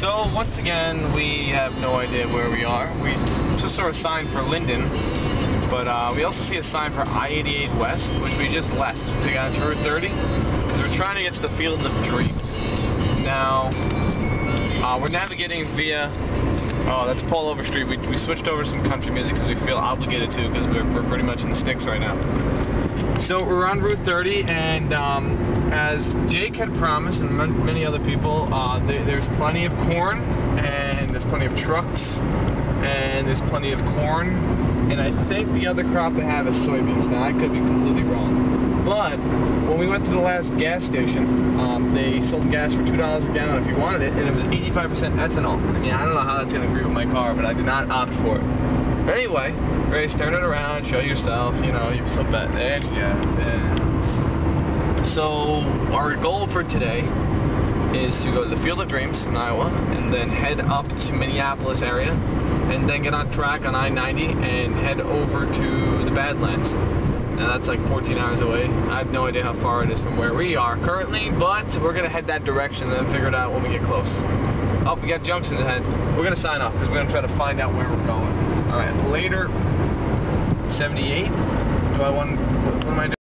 So once again, we have no idea where we are. We just saw a sign for Linden, but uh, we also see a sign for I-88 West, which we just left to get to Route 30. So we're trying to get to the Field of Dreams. Now, uh, we're navigating via. Oh, that's Paul Overstreet. We, we switched over some country music because we feel obligated to because we're, we're pretty much in the sticks right now. So we're on Route 30, and um, as Jake had promised, and many other people, uh, there, there's plenty of corn, and there's plenty of trucks, and there's plenty of corn, and I think the other crop they have is soybeans. Now, I could be completely wrong. But when we went to the last gas station, um, they sold gas for $2 a gallon if you wanted it, and it was 85% ethanol. I mean, I don't know how that's going to agree with my car, but I did not opt for it. But anyway, Grace, turn it around, show yourself, you know, you're so bad. There, yeah, yeah. So, our goal for today is to go to the Field of Dreams in Iowa, and then head up to Minneapolis area, and then get on track on I-90 and head over to the Badlands. Now that's like 14 hours away. I have no idea how far it is from where we are currently, but we're gonna head that direction and then figure it out when we get close. Oh, we got junctions ahead. We're gonna sign off because we're gonna try to find out where we're going. All right, later. 78. Do I want? What am I doing?